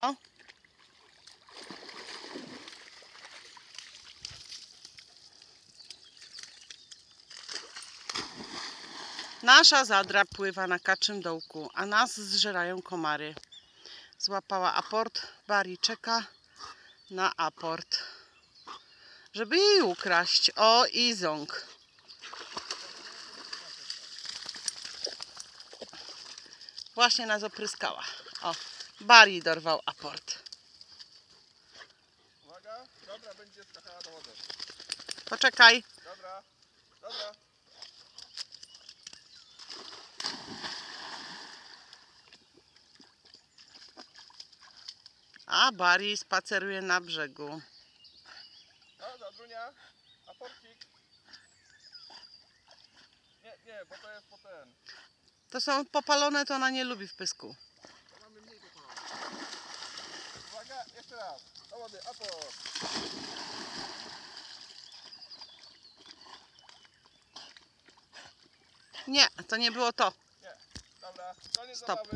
O. Nasza zadra pływa na kaczym dołku, a nas zżerają komary. Złapała aport, Bari czeka na aport, żeby jej ukraść. O, i ząg. Właśnie nas opryskała. O, Bari dorwał aport. Uwaga, dobra, będzie skakała do wody. Poczekaj. Dobra, dobra. A Bari spaceruje na brzegu. No, Zadrunia, a porcik. Nie, nie, bo to jest po ten. To są popalone, to ona nie lubi w pysku. To mamy mniej popalone. Uwaga, jeszcze raz. Do wody, a po. Nie, to nie było to. Nie, dobra, koniec Stop. zabawy.